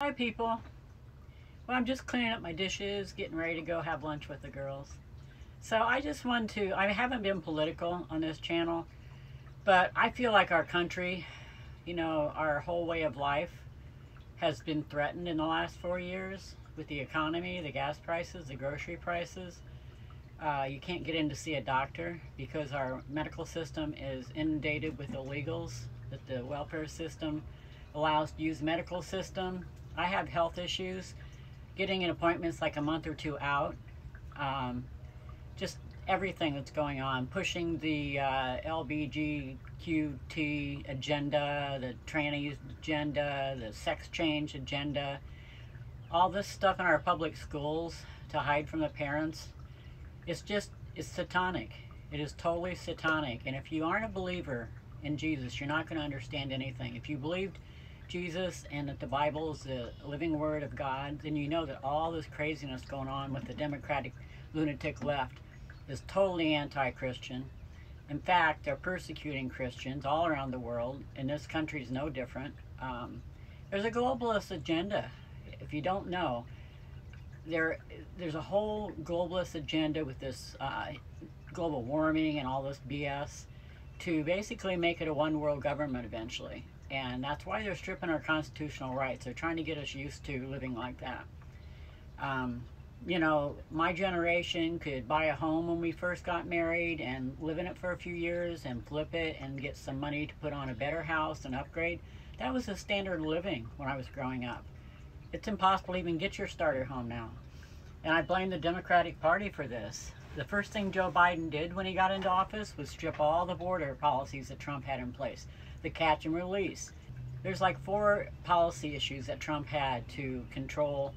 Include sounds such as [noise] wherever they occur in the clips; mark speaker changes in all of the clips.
Speaker 1: Hi people. Well, I'm just cleaning up my dishes, getting ready to go have lunch with the girls. So I just want to, I haven't been political on this channel, but I feel like our country, you know, our whole way of life has been threatened in the last four years with the economy, the gas prices, the grocery prices. Uh, you can't get in to see a doctor because our medical system is inundated with illegals, that the welfare system allows to use medical system. I have health issues. Getting an appointment's like a month or two out. Um, just everything that's going on, pushing the uh, LBGQT agenda, the trannies agenda, the sex change agenda, all this stuff in our public schools to hide from the parents it's just, it's satanic. It is totally satanic. And if you aren't a believer in Jesus, you're not going to understand anything. If you believed Jesus and that the Bible is the living word of God, then you know that all this craziness going on with the Democratic lunatic left is totally anti-Christian. In fact, they're persecuting Christians all around the world, and this country is no different. Um, there's a globalist agenda. If you don't know, there there's a whole globalist agenda with this uh, global warming and all this BS to basically make it a one world government eventually. And that's why they're stripping our constitutional rights. They're trying to get us used to living like that. Um, you know, my generation could buy a home when we first got married and live in it for a few years and flip it and get some money to put on a better house and upgrade. That was the standard living when I was growing up. It's impossible to even get your starter home now. And I blame the Democratic Party for this. The first thing Joe Biden did when he got into office was strip all the border policies that Trump had in place. The catch and release. There's like four policy issues that Trump had to control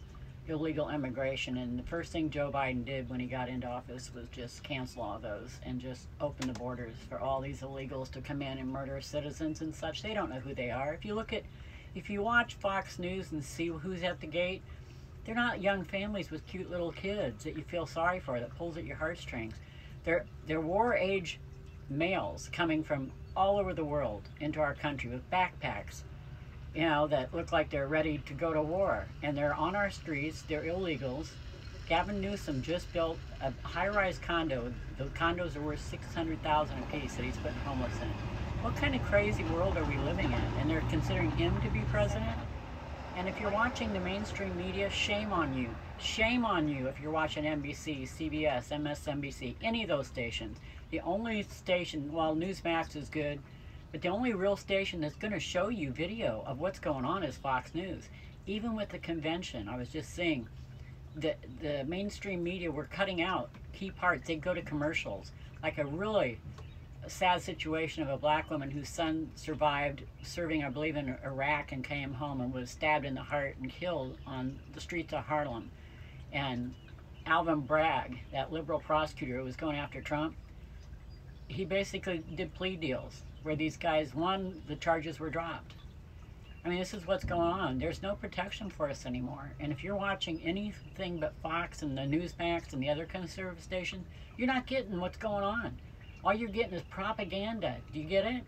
Speaker 1: illegal immigration and the first thing Joe Biden did when he got into office was just cancel all those and just open the borders for all these illegals to come in and murder citizens and such. They don't know who they are. If you look at if you watch Fox News and see who's at the gate, they're not young families with cute little kids that you feel sorry for that pulls at your heartstrings. They're they're war age males coming from all over the world into our country with backpacks, you know, that look like they're ready to go to war. And they're on our streets, they're illegals. Gavin Newsom just built a high-rise condo. The condos are worth 600000 a piece that he's putting homeless in. What kind of crazy world are we living in? And they're considering him to be president? And if you're watching the mainstream media, shame on you. Shame on you if you're watching NBC, CBS, MSNBC, any of those stations. The only station, while Newsmax is good, but the only real station that's going to show you video of what's going on is Fox News. Even with the convention, I was just saying, the, the mainstream media were cutting out key parts. They'd go to commercials. Like a really sad situation of a black woman whose son survived serving, I believe, in Iraq and came home and was stabbed in the heart and killed on the streets of Harlem. And Alvin Bragg, that liberal prosecutor who was going after Trump, he basically did plea deals where these guys, one, the charges were dropped. I mean, this is what's going on. There's no protection for us anymore. And if you're watching anything but Fox and the Newsmax and the other conservative stations, you're not getting what's going on. All you're getting is propaganda. Do you get it?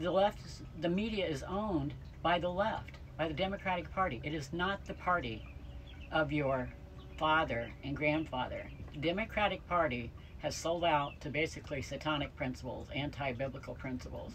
Speaker 1: The left, the media is owned by the left, by the Democratic Party. It is not the party of your father and grandfather. The Democratic Party has sold out to basically satanic principles, anti-biblical principles.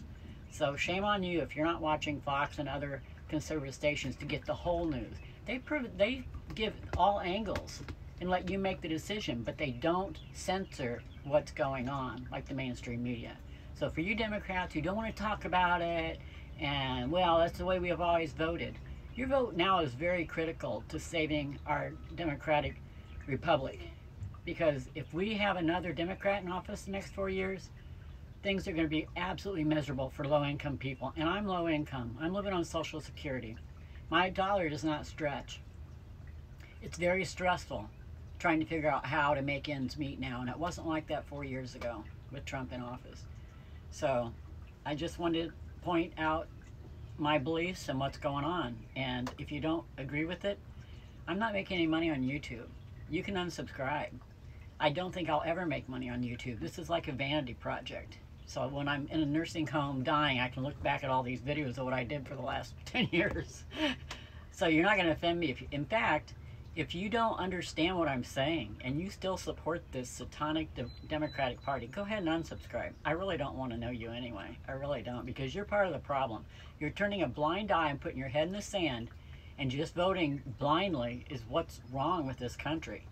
Speaker 1: So shame on you if you're not watching Fox and other conservative stations to get the whole news. They prove they give all angles and let you make the decision, but they don't censor what's going on, like the mainstream media. So for you Democrats who don't want to talk about it, and well, that's the way we have always voted, your vote now is very critical to saving our democratic republic. Because if we have another Democrat in office the next four years, things are going to be absolutely miserable for low-income people. And I'm low income. I'm living on Social Security. My dollar does not stretch. It's very stressful trying to figure out how to make ends meet now. And it wasn't like that four years ago with Trump in office. So I just wanted to point out my beliefs and what's going on. And if you don't agree with it, I'm not making any money on YouTube. You can unsubscribe. I don't think I'll ever make money on YouTube. This is like a vanity project. So when I'm in a nursing home dying, I can look back at all these videos of what I did for the last [laughs] 10 years. So you're not going to offend me. If, in fact, if you don't understand what I'm saying and you still support this satanic de Democratic Party, go ahead and unsubscribe. I really don't want to know you anyway. I really don't because you're part of the problem. You're turning a blind eye and putting your head in the sand and just voting blindly is what's wrong with this country.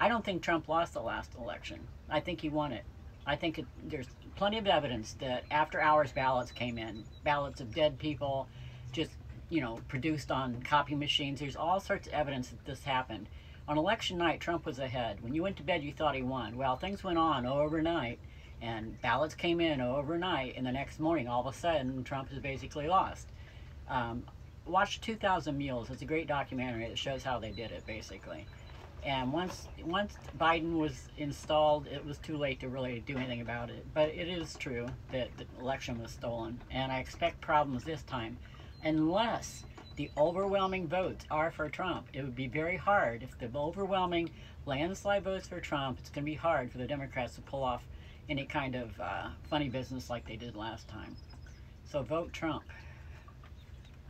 Speaker 1: I don't think Trump lost the last election. I think he won it. I think it, there's plenty of evidence that after hours ballots came in, ballots of dead people, just you know, produced on copy machines. There's all sorts of evidence that this happened. On election night, Trump was ahead. When you went to bed, you thought he won. Well, things went on overnight, and ballots came in overnight, and the next morning, all of a sudden, Trump has basically lost. Um, watch 2,000 Mules. It's a great documentary that shows how they did it, basically. And once once Biden was installed, it was too late to really do anything about it. But it is true that the election was stolen, and I expect problems this time unless the overwhelming votes are for Trump. It would be very hard if the overwhelming landslide votes for Trump, it's going to be hard for the Democrats to pull off any kind of uh, funny business like they did last time. So vote Trump.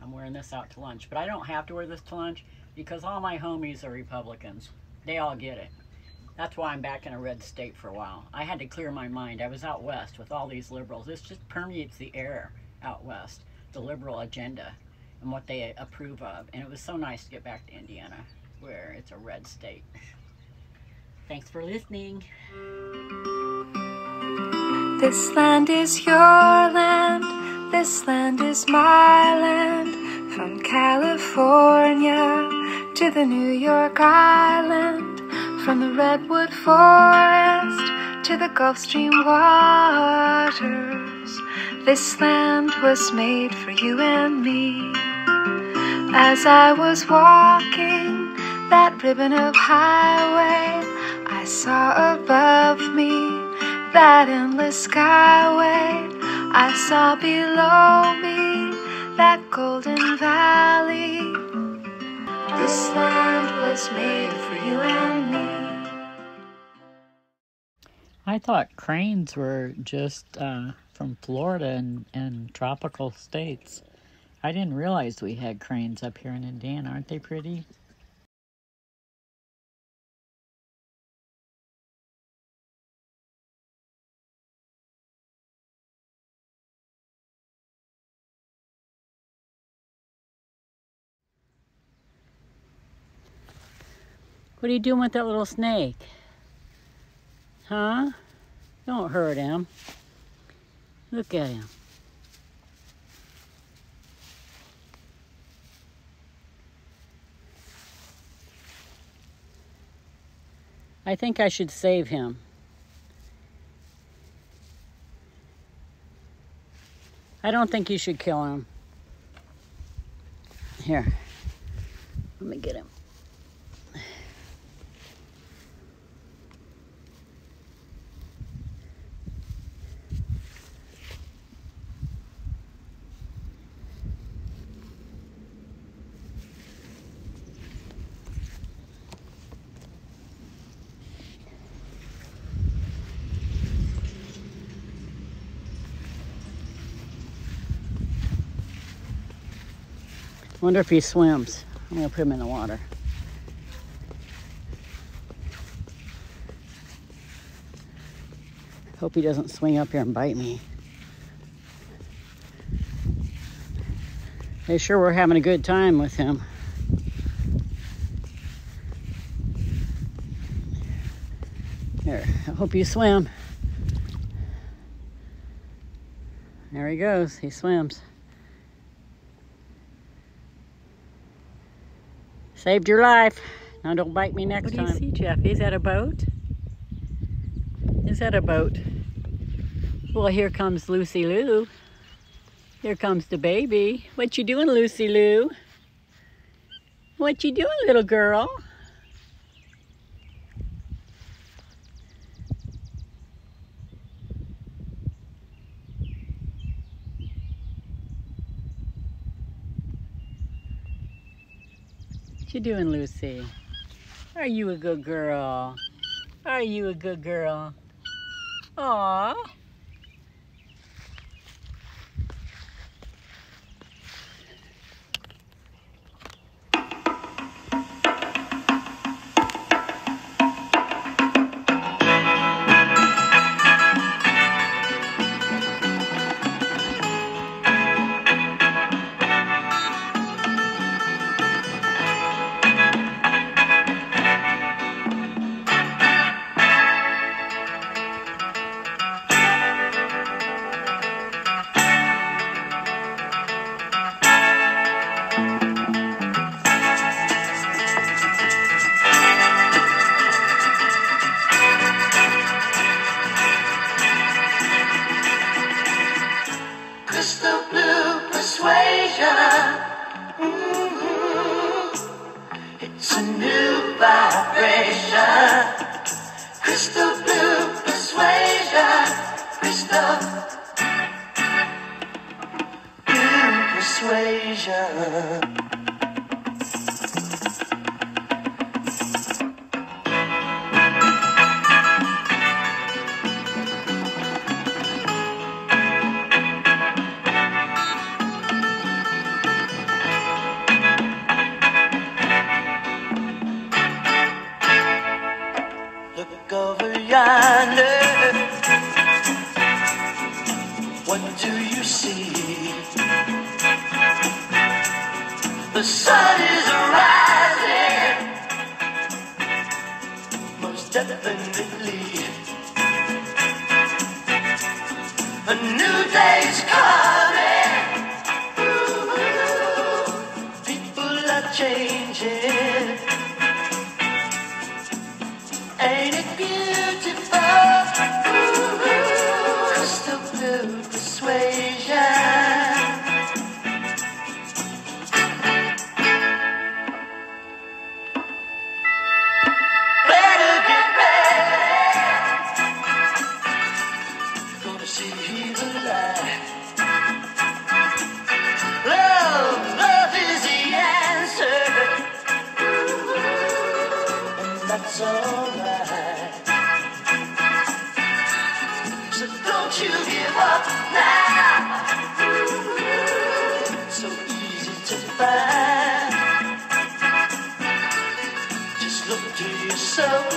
Speaker 1: I'm wearing this out to lunch, but I don't have to wear this to lunch because all my homies are Republicans. They all get it. That's why I'm back in a red state for a while. I had to clear my mind. I was out west with all these liberals. This just permeates the air out west the liberal agenda and what they approve of. And it was so nice to get back to Indiana, where it's a red state. Thanks for listening.
Speaker 2: This land is your land, this land is my land. From California to the New York Island, from the Redwood Forest to the Gulf Stream waters. This land was made for you and me. As I was walking that ribbon of highway, I saw above me that endless skyway. I saw below me that golden valley. This land was made for you and me.
Speaker 1: I thought cranes were just uh, from Florida and, and tropical states. I didn't realize we had cranes up here in Indiana. Aren't they pretty? What are you doing with that little snake? Huh? Don't hurt him. Look at him. I think I should save him. I don't think you should kill him. Here, let me get him. Wonder if he swims. I'm gonna put him in the water. Hope he doesn't swing up here and bite me. They sure were having a good time with him. Here, I hope you swim. There he goes, he swims. Saved your life. Now don't bite me next time. What do you see, Jeff? Is that a boat? Is that a boat? Well, here comes Lucy Lou. Here comes the baby. What you doing, Lucy Lou? What you doing, little girl? You doing, Lucy? Are you a good girl? Are you a good girl? Aww.
Speaker 3: The sun is to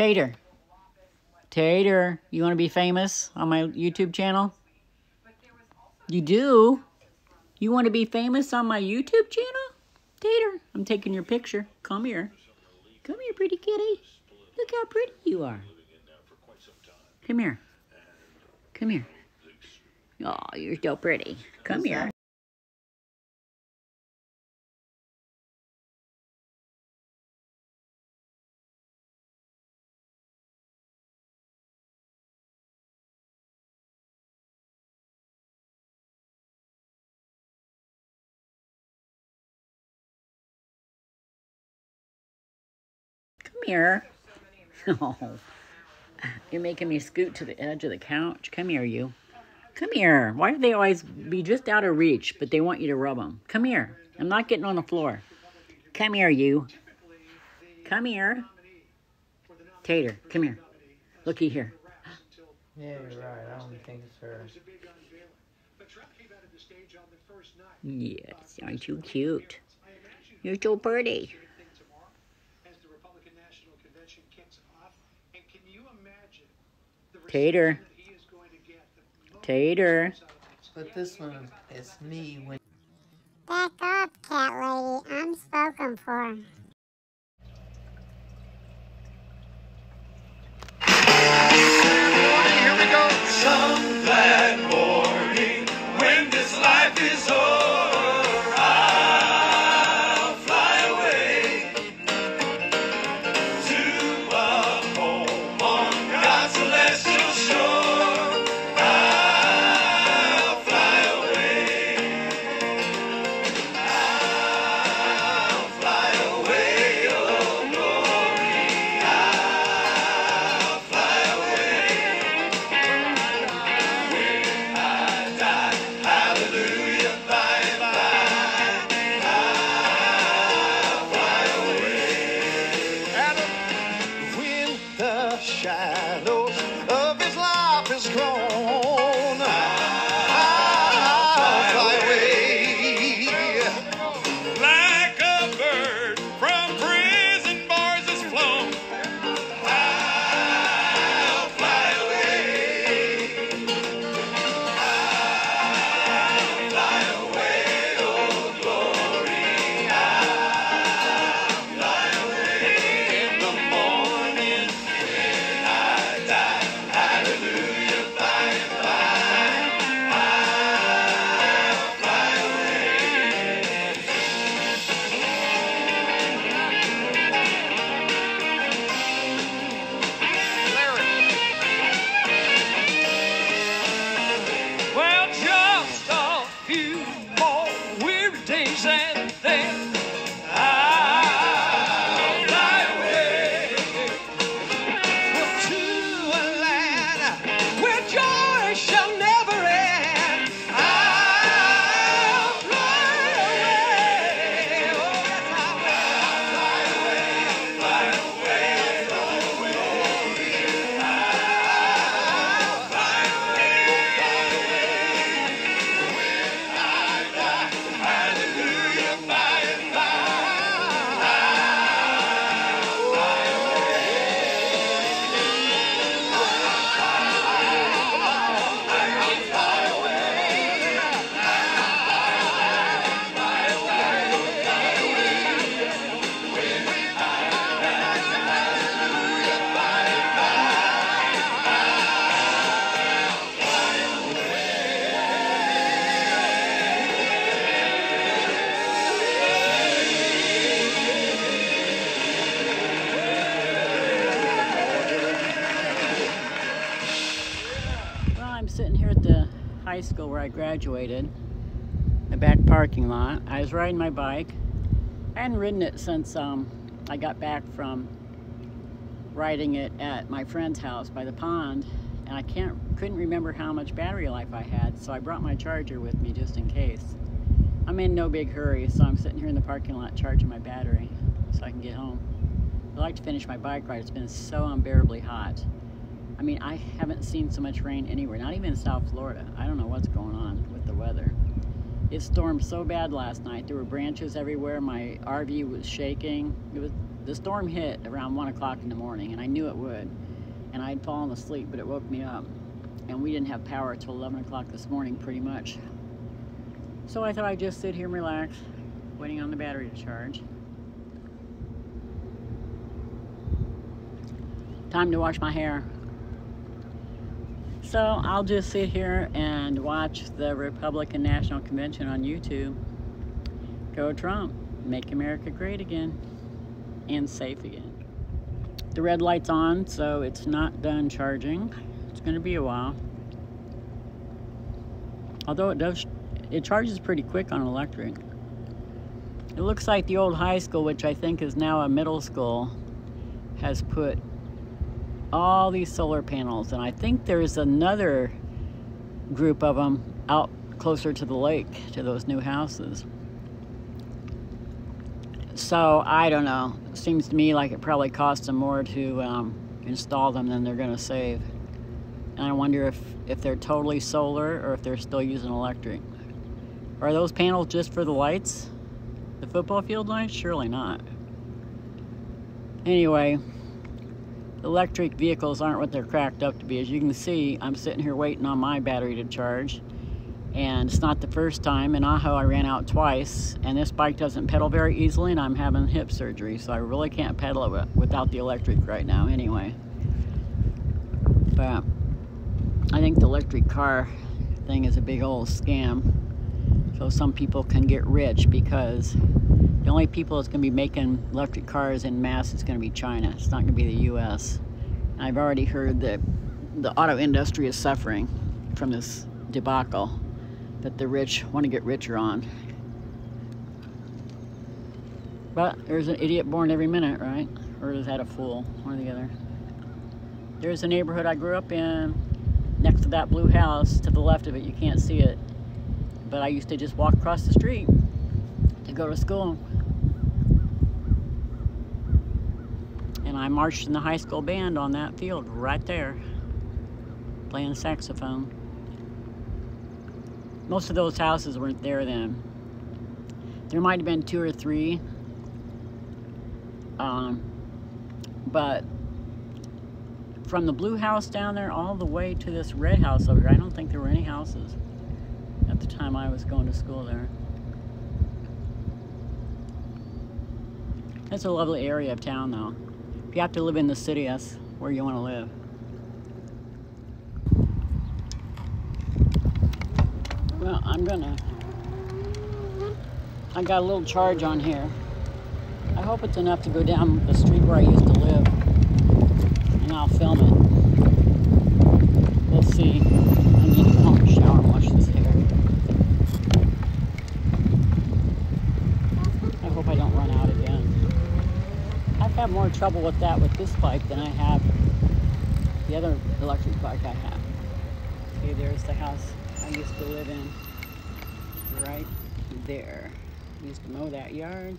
Speaker 1: Tater. Tater, you want to be famous on my YouTube channel? You do? You want to be famous on my YouTube channel? Tater, I'm taking your picture. Come here. Come here, pretty kitty. Look how pretty you are. Come here. Come here. Oh, you're so pretty. Come here. Here. [laughs] Oh, you're making me scoot to the edge of the couch. Come here, you. Come here. Why do they always be just out of reach, but they want you to rub them? Come here. I'm not getting on the floor. Come here, you. Come here. Tater, come here. Looky here.
Speaker 4: Yeah, you're right. I don't think it's her.
Speaker 1: Yes, aren't you cute? You're so pretty.
Speaker 5: as the Republican National Convention kicks off. And can you imagine the
Speaker 1: Tater.
Speaker 5: reception that he is going to get? The most
Speaker 1: Tater.
Speaker 5: out of this?
Speaker 4: But this one is me when
Speaker 6: Back up, cat lady. I'm spoken for.
Speaker 7: Here we go. Some glad morning when this life is o'er,
Speaker 1: graduated, the back parking lot. I was riding my bike. I hadn't ridden it since um, I got back from riding it at my friend's house by the pond, and I can't couldn't remember how much battery life I had, so I brought my charger with me just in case. I'm in no big hurry, so I'm sitting here in the parking lot charging my battery so I can get home. I'd like to finish my bike ride. It's been so unbearably hot. I mean, I haven't seen so much rain anywhere, not even in South Florida. I don't know what's going on with the weather. It stormed so bad last night. There were branches everywhere. My RV was shaking. It was the storm hit around one o'clock in the morning, and I knew it would. And I'd fallen asleep, but it woke me up. And we didn't have power till 11 o'clock this morning, pretty much. So I thought I'd just sit here and relax, waiting on the battery to charge. Time to wash my hair. So I'll just sit here and watch the Republican National Convention on YouTube. Go Trump. Make America great again and safe again. The red light's on, so it's not done charging. It's going to be a while. Although it does, it charges pretty quick on electric. It looks like the old high school, which I think is now a middle school, has put all these solar panels. And I think there's another group of them out closer to the lake, to those new houses. So I don't know. Seems to me like it probably costs them more to um, install them than they're going to save. And I wonder if, if they're totally solar or if they're still using electric. Are those panels just for the lights? The football field lights? Surely not. Anyway, electric vehicles aren't what they're cracked up to be. As you can see, I'm sitting here waiting on my battery to charge and it's not the first time. In Ajo, I ran out twice, and this bike doesn't pedal very easily, and I'm having hip surgery, so I really can't pedal it without the electric right now anyway. But I think the electric car thing is a big old scam, so some people can get rich because the only people that's going to be making electric cars in mass is going to be China. It's not going to be the U.S. I've already heard that the auto industry is suffering from this debacle that the rich want to get richer on. But there's an idiot born every minute, right? Or is that a fool? One or the other. There's a neighborhood I grew up in next to that blue house. To the left of it, you can't see it. But I used to just walk across the street to go to school. And I marched in the high school band on that field right there, playing saxophone. Most of those houses weren't there then. There might have been two or three. Um, but from the blue house down there all the way to this red house over here, I don't think there were any houses at the time I was going to school there. It's a lovely area of town though. If you have to live in the city, that's where you want to live. Well, I'm gonna, I got a little charge on here. I hope it's enough to go down the street where I used to live and I'll film it. We'll see. I need to go home and shower and wash this hair. I hope I don't run out again. I've more trouble with that with this bike than I have the other electric bike I have. Okay, there's the house I used to live in right there. Used to mow that yard.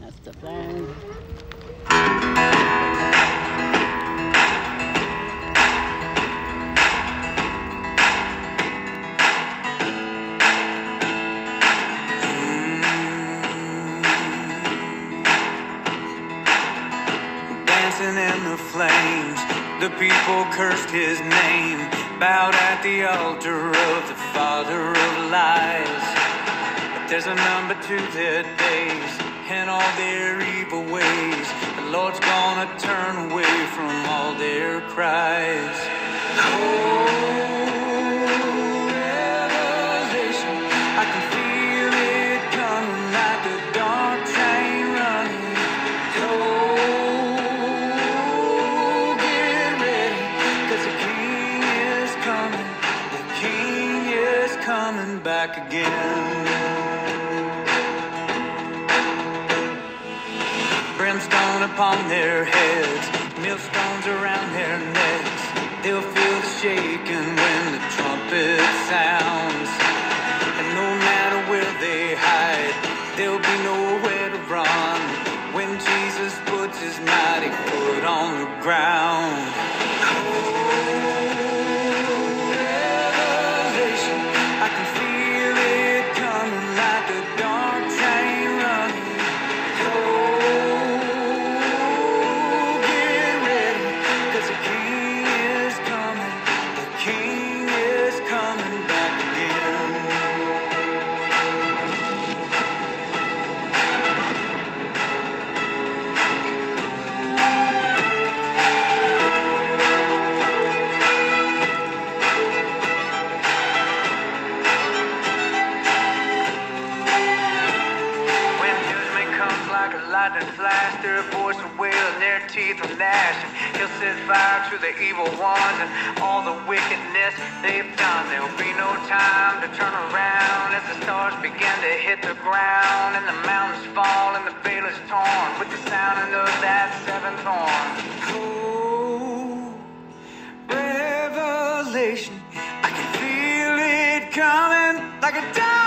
Speaker 1: That's the flag.
Speaker 8: Cursed his name, bowed at the altar of the father of lies. But there's a number to their days and all their evil ways. The Lord's gonna turn away from all their cries. Oh, Brimstone upon their heads, millstones around their necks. They'll feel the shaking when the trumpet sounds. And no matter where they hide, there'll be nowhere to run when Jesus puts his mighty foot on the ground. like a lightning flash. Their voice will wail and their teeth will gnash. And he'll set fire to the evil ones and all the wickedness they've done. There'll be no time to turn around as the stars begin to hit the ground and the mountains fall and the veil is torn with the sound of that seventh horn. Oh, revelation. I can feel it coming like a diamond.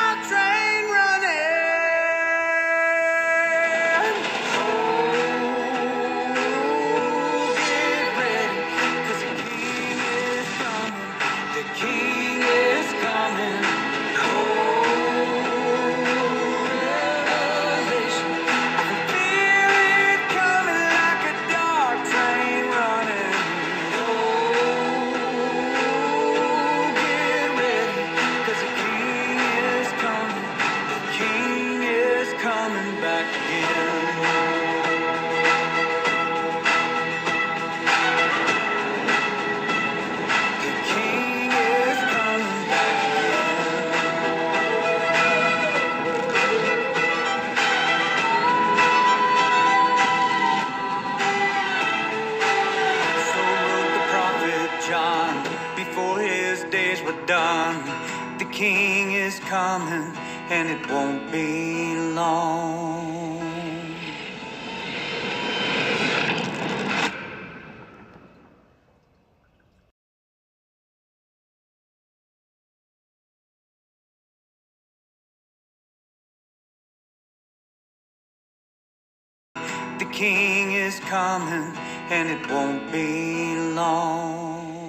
Speaker 8: Coming and it won't be long.